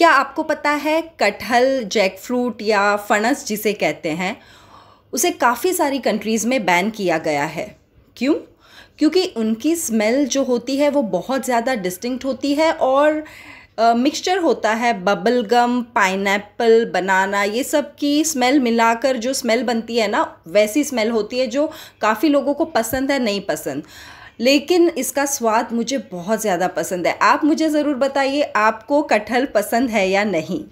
क्या आपको पता है कटहल जैक फ्रूट या फणस जिसे कहते हैं उसे काफ़ी सारी कंट्रीज़ में बैन किया गया है? क्यों? क्योंकि उनकी स्मेल जो होती है वो बहुत ज़्यादा डिस्टिंक्ट होती है और मिक्सचर uh, होता है बबल गम पाइनएप्पल बनाना ये सब की स्मेल मिलाकर जो स्मेल बनती है ना वैसी स्मेल होती है जो काफ़ी लोगों को पसंद है नहीं पसंद। लेकिन इसका स्वाद मुझे बहुत ज़्यादा पसंद है। आप मुझे ज़रूर बताइए, आपको कटहल पसंद है या नहीं?